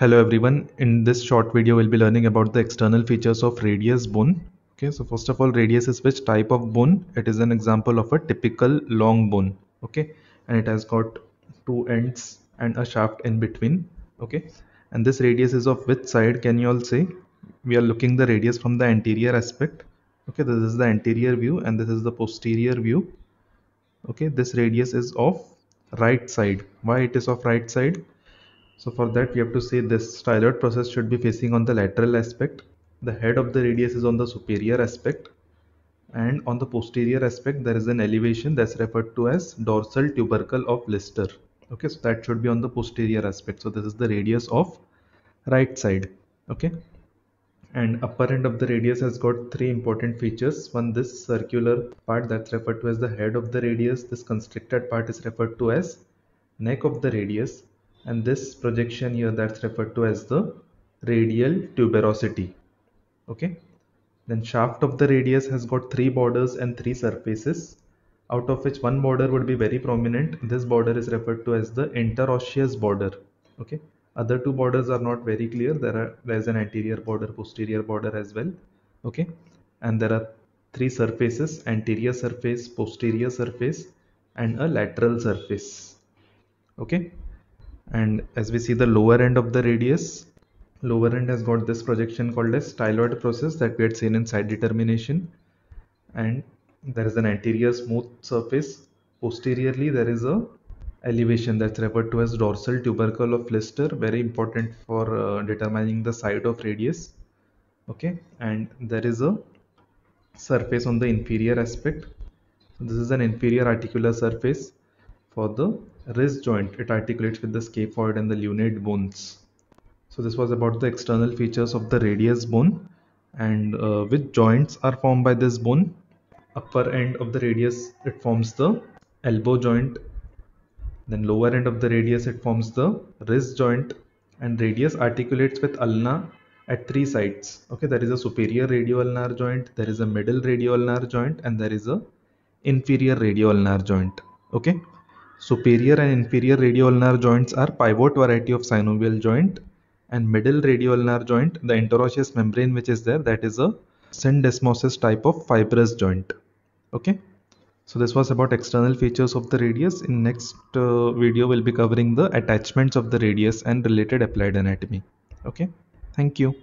Hello everyone, in this short video we'll be learning about the external features of radius bone. Okay, so first of all radius is which type of bone? It is an example of a typical long bone. Okay, and it has got two ends and a shaft in between. Okay, and this radius is of which side can you all say? We are looking the radius from the anterior aspect. Okay, this is the anterior view and this is the posterior view. Okay, this radius is of right side. Why it is of right side? So for that we have to say this styloid process should be facing on the lateral aspect. The head of the radius is on the superior aspect and on the posterior aspect there is an elevation that's referred to as dorsal tubercle of Lister. Okay, so that should be on the posterior aspect. So this is the radius of right side. Okay, and upper end of the radius has got three important features. One, this circular part that's referred to as the head of the radius. This constricted part is referred to as neck of the radius and this projection here that's referred to as the radial tuberosity. Okay? Then shaft of the radius has got three borders and three surfaces. Out of which one border would be very prominent. This border is referred to as the interosseous border. Okay? Other two borders are not very clear. There are there's an anterior border posterior border as well. Okay? And there are three surfaces anterior surface posterior surface and a lateral surface. Okay and as we see the lower end of the radius lower end has got this projection called as styloid process that we had seen in side determination. And there is an anterior smooth surface. Posteriorly there is a elevation that's referred to as dorsal tubercle of Lister. Very important for uh, determining the side of radius. Okay? And there is a surface on the inferior aspect. This is an inferior articular surface for the wrist joint. It articulates with the scaphoid and the lunate bones. So this was about the external features of the radius bone. And uh, which joints are formed by this bone? Upper end of the radius it forms the elbow joint. Then lower end of the radius it forms the wrist joint. And radius articulates with ulna at three sides. Okay there is a superior radioulnar joint there is a middle radioulnar joint and there is a inferior radioulnar joint. Okay Superior and inferior radioulnar joints are pivot variety of synovial joint and middle radioulnar joint, the interosseous membrane which is there, that is a syndesmosis type of fibrous joint. Okay. So this was about external features of the radius. In next uh, video, we'll be covering the attachments of the radius and related applied anatomy. Okay. Thank you.